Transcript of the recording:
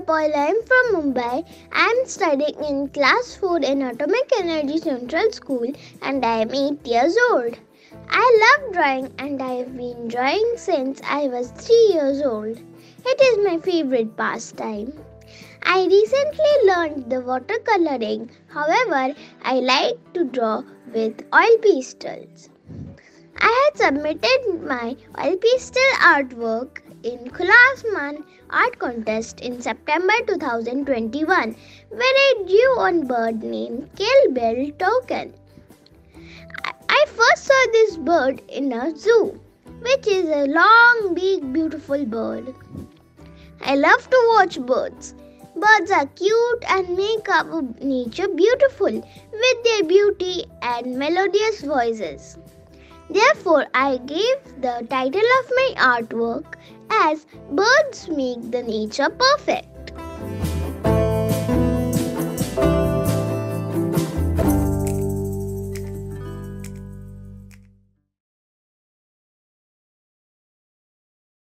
Mumbai. I am studying in class 4 in Atomic Energy Central School and I am 8 years old. I love drawing and I have been drawing since I was 3 years old. It is my favorite pastime. I recently learned the watercoloring. However, I like to draw with oil pastels. I had submitted my oil pastel artwork in Khula Aasmaan Art Contest in September 2021 where I drew on bird named Keel Billed Toucan. I first saw this bird in a zoo, which is a long, big, beautiful bird. I love to watch birds. Birds are cute and make our nature beautiful with their beauty and melodious voices. Therefore, I gave the title of my artwork as Birds Make the Nature Perfect.